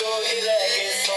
Go, you like it.